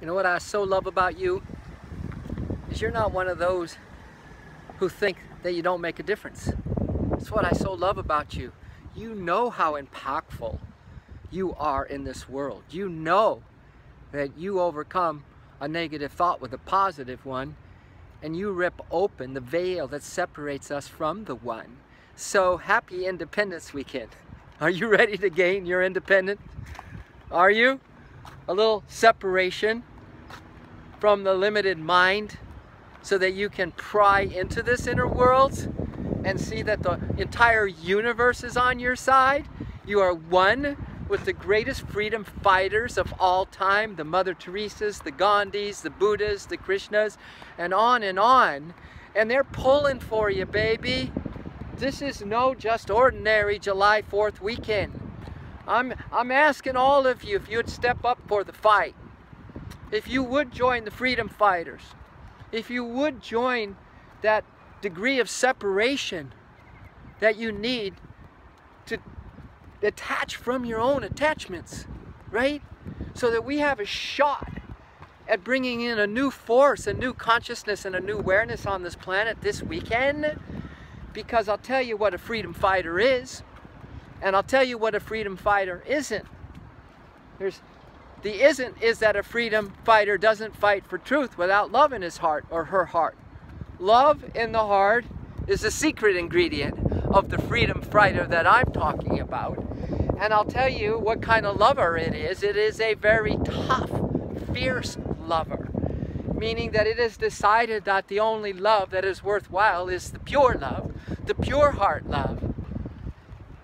You know what I so love about you? Is you're not one of those who think that you don't make a difference. That's what I so love about you. You know how impactful you are in this world. You know that you overcome a negative thought with a positive one and you rip open the veil that separates us from the one. So happy Independence Weekend. Are you ready to gain your independence? Are you? A little separation from the limited mind so that you can pry into this inner world and see that the entire universe is on your side. You are one with the greatest freedom fighters of all time, the Mother Teresa's, the Gandhis, the Buddhas, the Krishnas, and on and on. And they're pulling for you, baby. This is no just ordinary July 4th weekend. I'm, I'm asking all of you if you'd step up for the fight if you would join the freedom fighters, if you would join that degree of separation that you need to detach from your own attachments, right? So that we have a shot at bringing in a new force, a new consciousness, and a new awareness on this planet this weekend. Because I'll tell you what a freedom fighter is, and I'll tell you what a freedom fighter isn't. There's the isn't is that a freedom fighter doesn't fight for truth without love in his heart or her heart. Love in the heart is the secret ingredient of the freedom fighter that I'm talking about. And I'll tell you what kind of lover it is. It is a very tough, fierce lover. Meaning that it is decided that the only love that is worthwhile is the pure love, the pure heart love.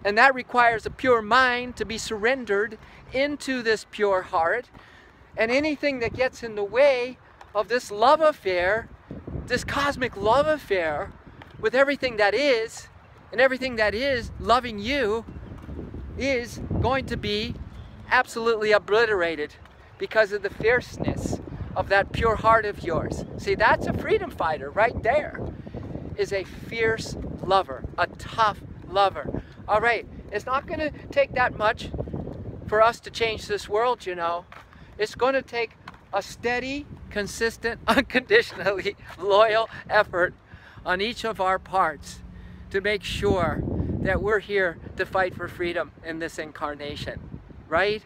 And that requires a pure mind to be surrendered into this pure heart. And anything that gets in the way of this love affair, this cosmic love affair with everything that is, and everything that is loving you, is going to be absolutely obliterated because of the fierceness of that pure heart of yours. See, that's a freedom fighter right there. Is a fierce lover, a tough lover. All right, it's not going to take that much for us to change this world, you know. It's going to take a steady, consistent, unconditionally loyal effort on each of our parts to make sure that we're here to fight for freedom in this incarnation, right?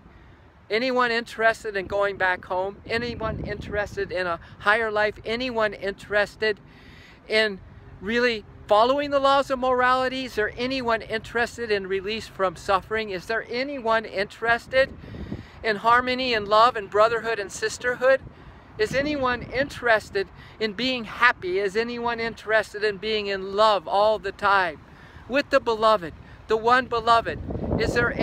Anyone interested in going back home? Anyone interested in a higher life? Anyone interested in really following the laws of morality? Is there anyone interested in release from suffering? Is there anyone interested in harmony and love and brotherhood and sisterhood? Is anyone interested in being happy? Is anyone interested in being in love all the time with the beloved, the one beloved? Is there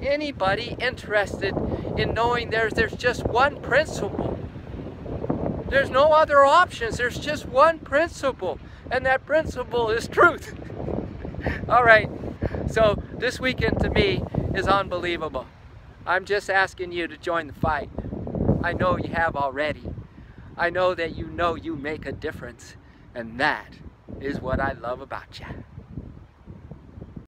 anybody interested in knowing there's, there's just one principle? There's no other options. There's just one principle and that principle is truth. All right, so this weekend to me is unbelievable. I'm just asking you to join the fight. I know you have already. I know that you know you make a difference, and that is what I love about you.